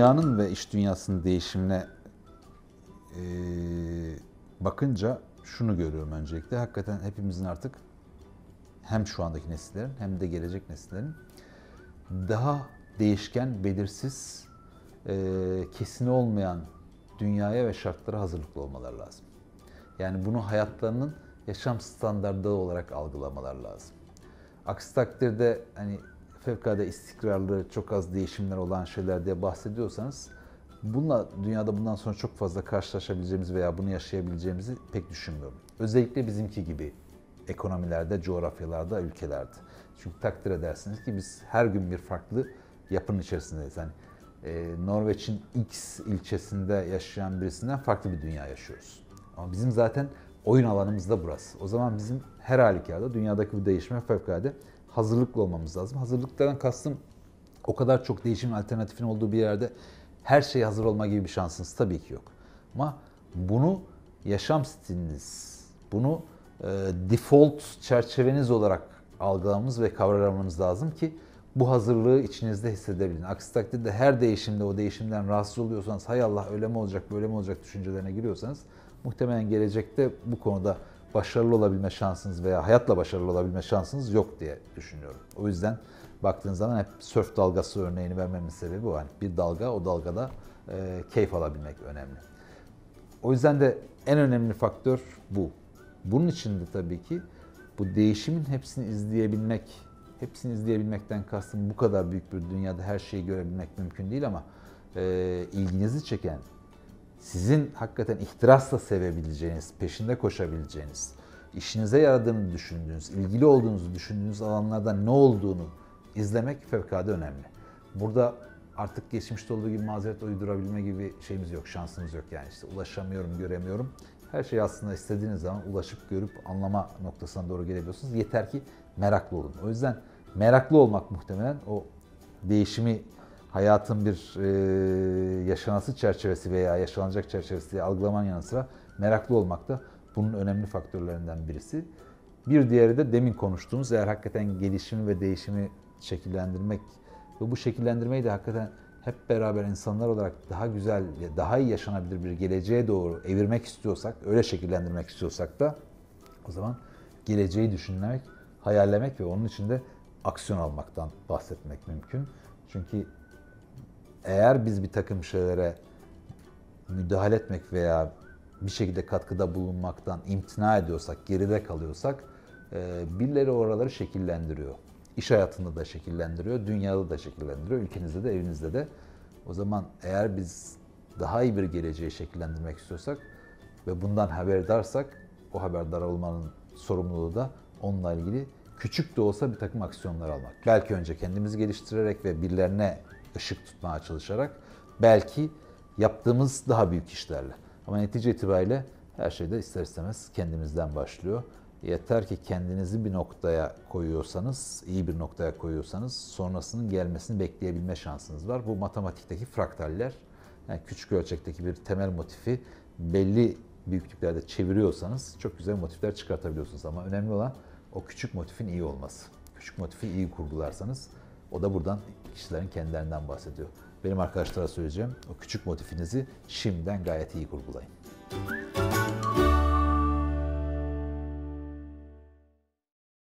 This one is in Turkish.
dünyanın ve iş dünyasının değişimine e, bakınca şunu görüyorum öncelikle. Hakikaten hepimizin artık hem şu andaki nesillerin hem de gelecek nesillerin daha değişken, belirsiz, e, kesin olmayan dünyaya ve şartlara hazırlıklı olmaları lazım. Yani bunu hayatlarının yaşam standardı olarak algılamalar lazım. Aksi takdirde hani fevkalade istikrarlı, çok az değişimler olan şeyler diye bahsediyorsanız bununla dünyada bundan sonra çok fazla karşılaşabileceğimiz veya bunu yaşayabileceğimizi pek düşünmüyorum. Özellikle bizimki gibi ekonomilerde, coğrafyalarda, ülkelerde. Çünkü takdir edersiniz ki biz her gün bir farklı yapının içerisindeyiz. Yani e, Norveç'in X ilçesinde yaşayan birisinden farklı bir dünya yaşıyoruz. Ama bizim zaten oyun alanımız da burası. O zaman bizim her halükarda dünyadaki bu değişime fevkalade hazırlıklı olmamız lazım. Hazırlıklardan kastım o kadar çok değişim alternatifin olduğu bir yerde her şeye hazır olma gibi bir şansınız tabii ki yok. Ama bunu yaşam stiliniz, bunu e, default çerçeveniz olarak algılamamız ve kavramamız lazım ki bu hazırlığı içinizde hissedebilin. Aksi takdirde her değişimde o değişimden rahatsız oluyorsanız hay Allah öyle mi olacak böyle mi olacak düşüncelerine giriyorsanız muhtemelen gelecekte bu konuda başarılı olabilme şansınız veya hayatla başarılı olabilme şansınız yok diye düşünüyorum. O yüzden baktığınız zaman hep sörf dalgası örneğini vermemin sebebi bu. Yani bir dalga o dalgada e, keyif alabilmek önemli. O yüzden de en önemli faktör bu. Bunun için de tabii ki bu değişimin hepsini izleyebilmek, hepsini izleyebilmekten kastım bu kadar büyük bir dünyada her şeyi görebilmek mümkün değil ama e, ilginizi çeken, sizin hakikaten ihtirasla sevebileceğiniz, peşinde koşabileceğiniz, işinize yaradığını düşündüğünüz, ilgili olduğunuzu düşündüğünüz alanlarda ne olduğunu izlemek fevkalade önemli. Burada artık geçmişte olduğu gibi mazeret uydurabilme gibi şeyimiz yok, şansımız yok yani işte ulaşamıyorum, göremiyorum. Her şey aslında istediğiniz zaman ulaşıp görüp anlama noktasına doğru gelebiliyorsunuz. Yeter ki meraklı olun. O yüzden meraklı olmak muhtemelen o değişimi hayatın bir e, yaşanası çerçevesi veya yaşanacak çerçevesi diye algılaman yanı sıra meraklı olmak da bunun önemli faktörlerinden birisi. Bir diğeri de demin konuştuğumuz eğer hakikaten gelişimi ve değişimi şekillendirmek ve bu şekillendirmeyi de hakikaten hep beraber insanlar olarak daha güzel daha iyi yaşanabilir bir geleceğe doğru evirmek istiyorsak, öyle şekillendirmek istiyorsak da o zaman geleceği düşünmek, hayallemek ve onun içinde aksiyon almaktan bahsetmek mümkün. Çünkü eğer biz bir takım şeylere müdahale etmek veya bir şekilde katkıda bulunmaktan imtina ediyorsak, geride kalıyorsak e, birileri oraları şekillendiriyor. İş hayatında da şekillendiriyor, dünyada da şekillendiriyor, ülkenizde de, evinizde de. O zaman eğer biz daha iyi bir geleceği şekillendirmek istiyorsak ve bundan haberdarsak, o haberdar olmanın sorumluluğu da onunla ilgili küçük de olsa bir takım aksiyonlar almak. Belki önce kendimizi geliştirerek ve birilerine ışık tutmaya çalışarak, belki yaptığımız daha büyük işlerle. Ama netice itibariyle her şey de ister istemez kendimizden başlıyor. Yeter ki kendinizi bir noktaya koyuyorsanız, iyi bir noktaya koyuyorsanız sonrasının gelmesini bekleyebilme şansınız var. Bu matematikteki fraktaller. Yani küçük ölçekteki bir temel motifi belli büyüklüklerde çeviriyorsanız çok güzel motifler çıkartabiliyorsunuz. Ama önemli olan o küçük motifin iyi olması. Küçük motifi iyi kurgularsanız o da buradan kişilerin kendilerinden bahsediyor. Benim arkadaşlara söyleyeceğim o küçük motifinizi şimdiden gayet iyi kurgulayın.